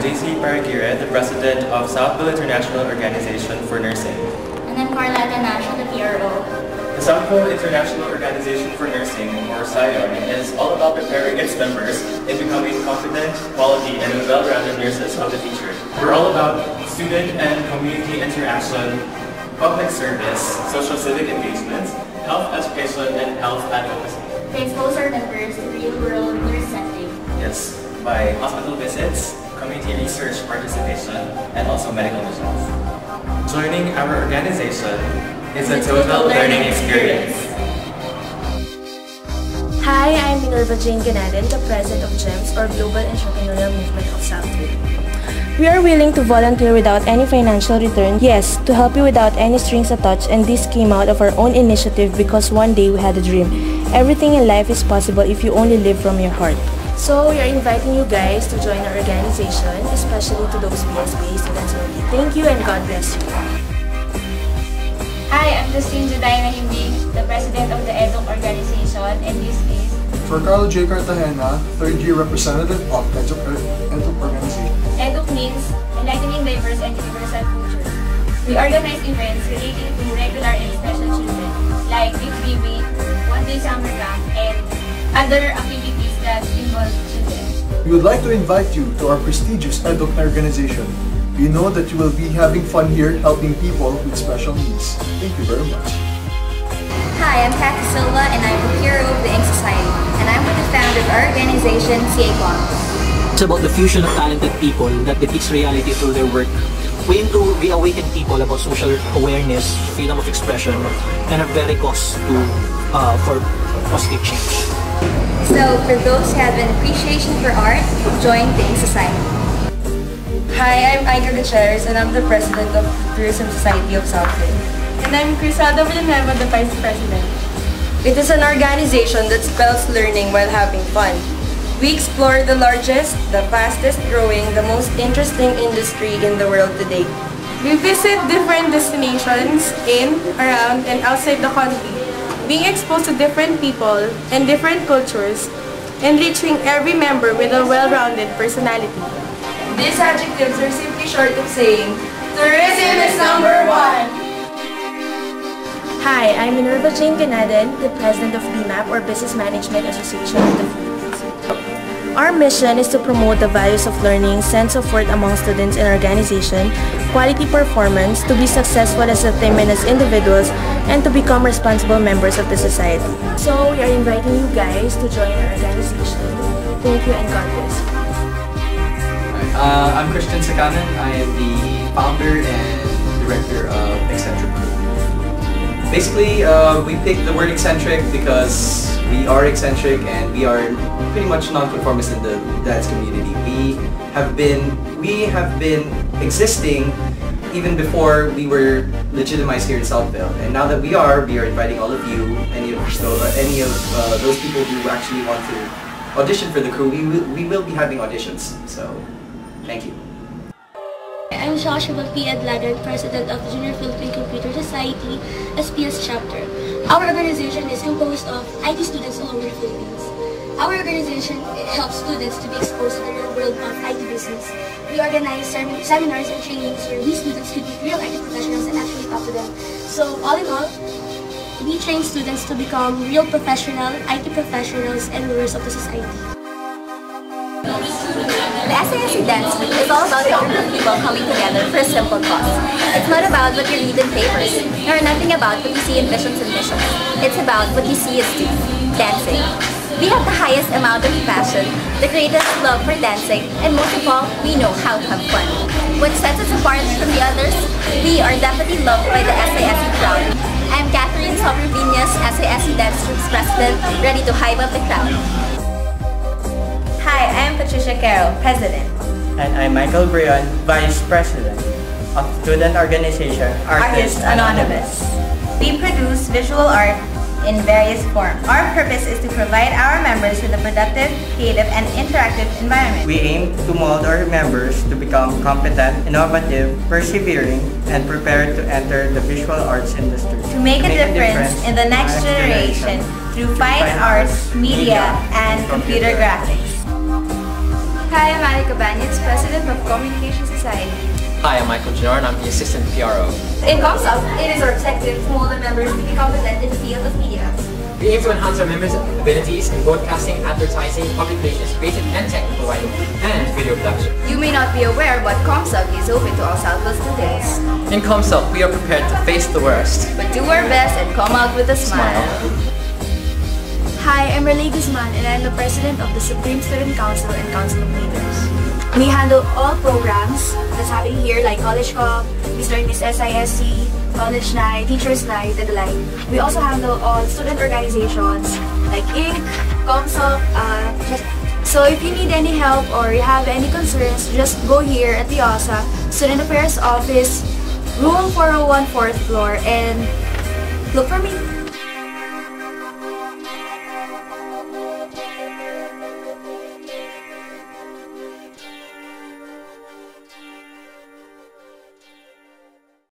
I'm JC Paragira, the President of Southville International Organization for Nursing. And I'm Carla Atanasio, the PRO. The Southville International Organization for Nursing, or SION, is all about preparing its members in becoming competent, quality, and well-rounded nurses of the future. We're all about student and community interaction, public service, social civic engagement, health education, and health advocacy. To expose our members to real-world nurse setting. Yes, by hospital visits, our organization is a total learning experience. Hi, I'm Minerva Jane Ganaden, the President of GEMS or Global Entrepreneurial Movement of Southville. We are willing to volunteer without any financial return, yes, to help you without any strings attached and this came out of our own initiative because one day we had a dream. Everything in life is possible if you only live from your heart. So we are inviting you guys to join our organization, especially to those students only. Thank you and God bless you. Justine Juday Hindi, the President of the EDUC organization, and this is For Carlo J. Cartagena, third year representative of EDUC EDUC organization. EDUC means Enlightening Diverse and Universal Culture. We organize events relating to regular and special children, like Big Baby, One Day Summer Camp, and other activities that involve children. We would like to invite you to our prestigious EDUC organization. We know that you will be having fun here helping people with special needs. Thank you very much. Hi, I'm Kathy Silva and I'm the hero of the Ink Society and I'm with the founder of our organization, CAQUAM. It's about the fusion of talented people that depicts reality through their work. We aim to reawaken people about social awareness, freedom of expression, and a very cause to uh, for positive change. So, for those who have an appreciation for art, join the Ink Society. Hi, I'm Iker Gutierrez and I'm the President of Tourism Society of Southville. And I'm Crisada Villanueva, the Vice President. It is an organization that spells learning while having fun. We explore the largest, the fastest growing, the most interesting industry in the world today. We visit different destinations in, around, and outside the country, being exposed to different people and different cultures, enriching every member with a well-rounded personality. These adjectives are simply short of saying, Tourism is number one! Hi, I'm Minerva Jane Ganaden, the President of BMAP or Business Management Association of the Philippines. Our mission is to promote the values of learning, sense of worth among students and organization, quality performance, to be successful as a team and as individuals, and to become responsible members of the society. So, we are inviting you guys to join our organization. Thank you and God bless. Uh, I'm Christian Sakanan. I am the founder and director of Eccentric Group. Basically, uh, we picked the word eccentric because we are eccentric and we are pretty much non-conformist in the dance community. We have been we have been existing even before we were legitimized here in Southville. And now that we are, we are inviting all of you, any of so, uh, any of uh, those people who actually want to audition for the crew. We will we will be having auditions. So, thank you. I'm Joshua P. Adlagan, President of Junior Philippine Computer Society, SPS chapter. Our organization is composed of IT students all over the Philippines. Our organization helps students to be exposed to the real world of IT business. We organize sem seminars and trainings where we students could meet real IT professionals and actually talk to them. So all in all, we train students to become real professional, IT professionals, and rulers of the society. The Dance Week is all about of people coming together for a simple cause. It's not about what you read in papers, nor nothing about what you see in visions and missions. It's about what you see as students, dancing. We have the highest amount of passion, the greatest love for dancing, and most of all, we know how to have fun. What sets us apart from the others? We are definitely loved by the SISC crowd. I'm Catherine Sobervinas, SISC Dance Group's president, ready to hype up the crowd. Hi, I'm Patricia Carroll, President. And I'm Michael Brion, Vice President of student organization Artists Anonymous. We produce visual art in various forms. Our purpose is to provide our members with a productive, creative, and interactive environment. We aim to mold our members to become competent, innovative, persevering, and prepared to enter the visual arts industry. To make, a, difference in the next generation through fine arts, media, and computer graphics. Hi, I'm Ali Cabanez, President of Communication Society. Hi, I'm Michael Janor and I'm the Assistant PRO. In ComSoc, it is our objective to mold the members to be competent in the field of media. We aim to enhance our members' abilities in broadcasting, advertising, public relations, creative and technical writing, and video production. You may not be aware, but ComSoc is open to all Southville students. In ComSoc, we are prepared to face the worst. But do our best and come out with a smile. Hi, I'm Relay Guzman and I'm the President of the Supreme Student Council and Council of Leaders. We handle all programs that's happening here like College Cup, Mr. and Miss SISC, College Night, Teachers Night, and the like. We also handle all student organizations like INK, ComSoc, uh, so if you need any help or you have any concerns, just go here at the OSA Student Affairs Office, room 401 4th floor, and look for me.